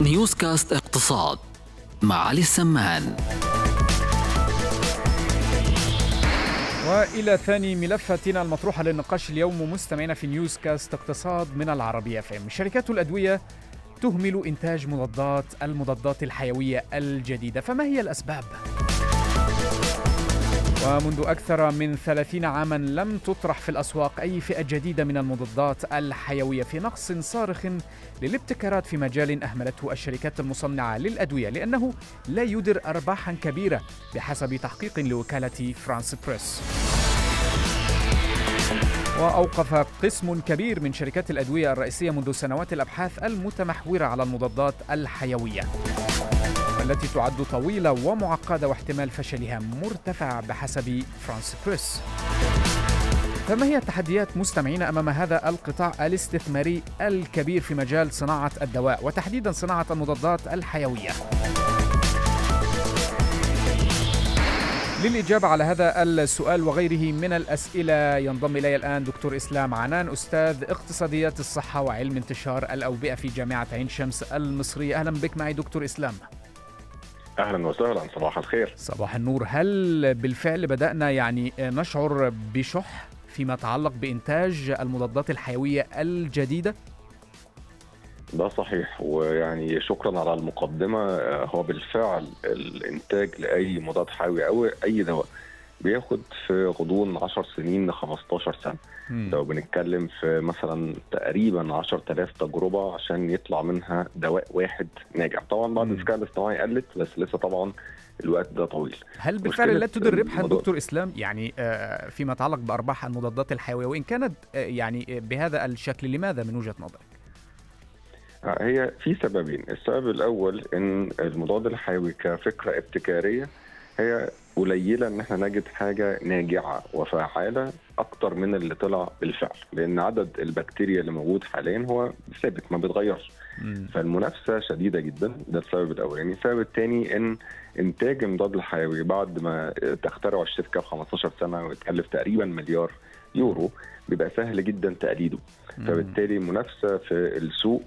نيوز كاست اقتصاد مع علي السمان. وإلى ثاني ملفاتنا المطروحة للنقاش اليوم مستمعينا في نيوز كاست اقتصاد من العربية فهم شركات الأدوية تهمل إنتاج مضادات المضادات الحيوية الجديدة. فما هي الأسباب؟ ومنذ أكثر من ثلاثين عاما لم تطرح في الأسواق أي فئة جديدة من المضادات الحيوية في نقص صارخ للابتكارات في مجال أهملته الشركات المصنعة للأدوية لأنه لا يدر أرباحا كبيرة بحسب تحقيق لوكالة فرانس بريس. وأوقف قسم كبير من شركات الأدوية الرئيسية منذ سنوات الأبحاث المتمحورة على المضادات الحيوية. والتي تعد طويلة ومعقدة واحتمال فشلها مرتفع بحسب فرانس بريس. فما هي التحديات مستمعين أمام هذا القطاع الاستثماري الكبير في مجال صناعة الدواء وتحديدا صناعة المضادات الحيوية؟ للإجابة على هذا السؤال وغيره من الأسئلة ينضم إلي الآن دكتور إسلام عنان أستاذ اقتصاديات الصحة وعلم انتشار الأوبئة في جامعة عين شمس المصرية. أهلا بك معي دكتور إسلام. أهلا وسهلا صباح الخير. صباح النور. هل بالفعل بدأنا يعني نشعر بشح فيما يتعلق بإنتاج المضادات الحيوية الجديدة؟ ده صحيح ويعني شكرا على المقدمة. هو بالفعل الإنتاج لأي مضاد حيوي أو أي دواء بياخد في غضون 10 سنين ل 15 سنة. مم. لو بنتكلم في مثلا تقريبا 10000 تجربة عشان يطلع منها دواء واحد ناجح. طبعا بعد الذكاء الاصطناعي قلت بس لسه طبعا الوقت ده طويل. هل بالفعل لا تدر ربحا دكتور إسلام؟ يعني فيما يتعلق بأرباح المضادات الحيوية وإن كانت يعني بهذا الشكل لماذا من وجهة نظرك؟ هي في سببين، السبب الأول إن المضاد الحيوي كفكرة ابتكارية هي قليلة إن إحنا نجد حاجة ناجعة وفعالة أكتر من اللي طلع بالفعل لأن عدد البكتيريا اللي موجود حاليا هو ثابت ما بيتغيرش. فالمنافسة شديدة جدا ده السبب الأولاني. السبب الثاني إن إنتاج المضاد الحيوي بعد ما تخترعوا الشركة في 15 سنة ويتكلف تقريبا مليار يورو بيبقى سهل جدا تقليده. فبالتالي المنافسه في السوق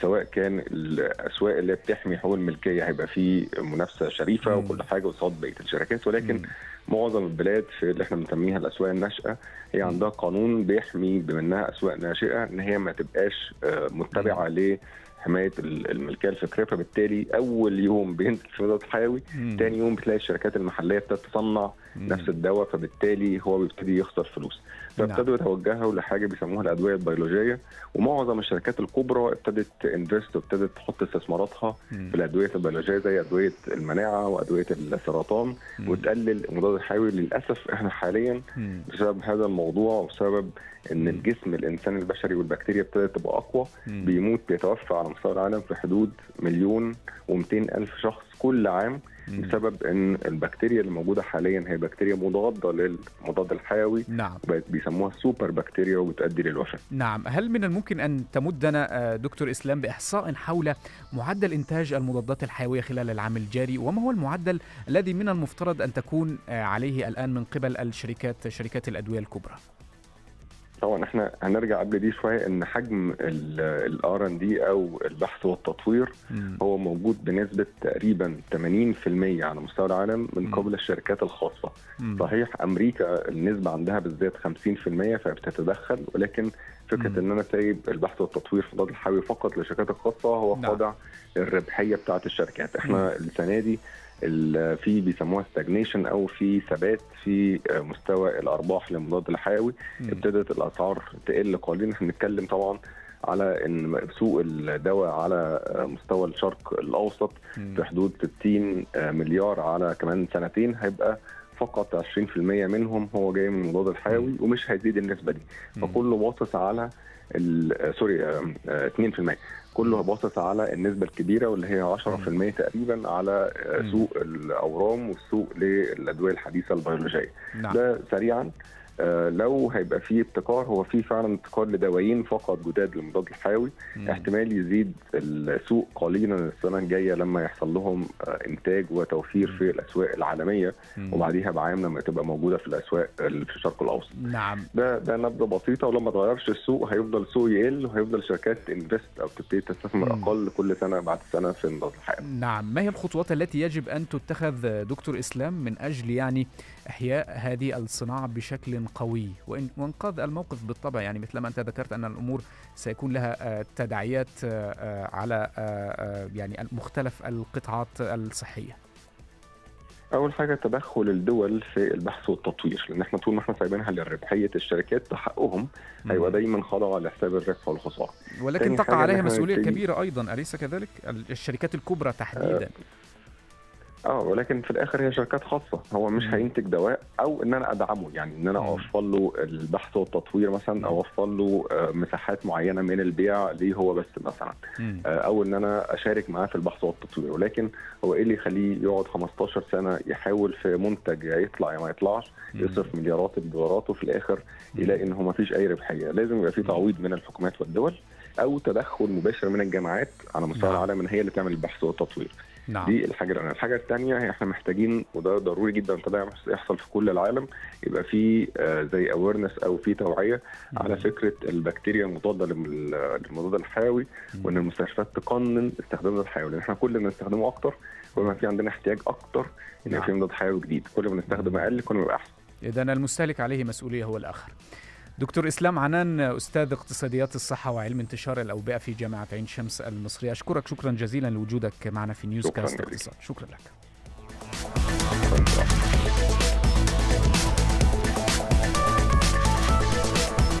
سواء كان الأسواق اللي بتحمي حقوق الملكية هيبقى في منافسة شريفة مم. وكل حاجة قصاد بقية الشركات. ولكن مم. معظم البلاد في اللي إحنا بنسميها الأسواق الناشئة هي عندها قانون بيحمي بما انها أسواق ناشئة إن هي ما تبقاش متبعة ل حمايه الملكية الفكرية. فبالتالي أول يوم بينزل في مضاد حيوي ثاني يوم بتلاقي الشركات المحلية ابتدت تصنع نفس الدواء فبالتالي هو بيبتدي يخسر فلوس. فابتدوا يتوجهوا لحاجة بيسموها الأدوية البيولوجية ومعظم الشركات الكبرى ابتدت انفست وابتدت تحط استثماراتها في الأدوية البيولوجية زي أدوية المناعة وأدوية السرطان وتقلل المضاد الحيوي. للأسف إحنا حاليا بسبب هذا الموضوع وبسبب إن الجسم الإنسان البشري والبكتيريا ابتدت تبقى أقوى بيموت بيتوفى على مستوى العالم في حدود مليون و200 ألف شخص. كل عام بسبب إن البكتيريا اللي موجودة حاليا هي بكتيريا مضادة للمضاد الحيوي. نعم. بيسموها سوبر بكتيريا وبتؤدي للوفاة. نعم. هل من الممكن أن تمدنا دكتور إسلام بإحصاء حول معدل إنتاج المضادات الحيوية خلال العام الجاري؟ وما هو المعدل الذي من المفترض أن تكون عليه الآن من قبل الشركات شركات الأدوية الكبرى؟ طبعا إحنا هنرجع قبل دي شوية إن حجم الار ان دي أو البحث والتطوير م. هو موجود بنسبة تقريبا 80% على مستوى العالم من قبل الشركات الخاصة م. صحيح أمريكا النسبة عندها بالذات 50% فبتتدخل ولكن فكرة م. إن أنا سايب البحث والتطوير في المضاد الحيوي فقط للشركات الخاصة هو خاضع للربحية بتاعة الشركات إحنا السنة دي في بيسموها ستاجنيشن أو في ثبات في مستوى الأرباح للمضاد الحيوي. ابتدت الأسعار تقل قليلا. إحنا بنتكلم طبعا على إن سوق الدواء على مستوى الشرق الأوسط في حدود 60 مليار على كمان سنتين هيبقى فقط 20% منهم هو جاي من المضاد الحيوي ومش هيزيد النسبة دي. فكله باصص على sorry 2% كله باصص على النسبة الكبيرة واللي هي 10% تقريبا على سوق الأورام والسوق للأدوية الحديثة البيولوجية. نعم. ده سريعا. آه، لو هيبقى فيه ابتكار هو في فعلا ابتكار لدوايين فقط جداد للمضاد الحيوي مم. احتمال يزيد السوق قليلا السنة الجاية لما يحصل لهم آه، إنتاج وتوفير في الأسواق العالمية مم. وبعديها بعام لما تبقى موجودة في الأسواق اللي في الشرق الأوسط نعم ده ده نبذة بسيطة ولما تغيرش السوق هيفضل السوق يقل وهيفضل شركات invest أو تبتدي تستثمر. أقل كل سنة بعد سنة في المضاد الحيوي نعم ما هي الخطوات التي يجب أن تتخذ دكتور إسلام من أجل يعني إحياء هذه الصناعة بشكل قوي. وإن وإنقاذ الموقف بالطبع يعني مثلما أنت ذكرت أن الأمور سيكون لها آه، تداعيات آه، آه، على آه، آه، يعني مختلف القطاعات الصحية. أول حاجة تدخل الدول في البحث والتطوير لأن إحنا طول ما إحنا سايبينها لربحية الشركات تحققهم هيبقى دايما خاضعه لحساب الربح والخسارة. ولكن تقع حاجة عليها مسؤولية كبيرة أيضا. أليس كذلك؟ الشركات الكبرى تحديدا. آه ولكن في الآخر هي شركات خاصة هو مش. هينتج دواء أو إن أنا أدعمه يعني إن أنا. أوفر له البحث والتطوير مثلا أو أوفر له آه، مساحات معينة من البيع ليه هو بس مثلا. آه، أو إن أنا أشارك معاه في البحث والتطوير ولكن هو إيه اللي يخليه يقعد 15 سنة يحاول في منتج يطلع يا ما يطلعش. يصرف مليارات الدولارات وفي الآخر يلاقي إن هو ما فيش أي ربحية لازم يبقى في تعويض من الحكومات والدول أو تدخل مباشر من الجامعات على مستوى نعم. العالم إن هي اللي تعمل البحث والتطوير نعم. دي الحاجة الاولانيه الحاجة الثانية هي إحنا محتاجين وده ضروري جدا ابتدى يحصل في كل العالم يبقى في آه، زي اويرنس أو في توعية على فكرة البكتيريا المضادة لل- للمضاد الحيوي وإن المستشفيات تقنن استخدام الحيوي. لأن إحنا كل ما نستخدمه أكتر كل ما في عندنا احتياج أكتر إن نعم. في مضاد حيوي جديد. كل ما نستخدم أقل كل ما يبقى أحسن. إذا المستهلك عليه مسؤولية هو الآخر. دكتور إسلام عنان أستاذ اقتصاديات الصحة وعلم انتشار الأوبئة في جامعة عين شمس المصرية أشكرك شكرا جزيلا لوجودك معنا في نيوز كاست. اقتصاد شكرا لك.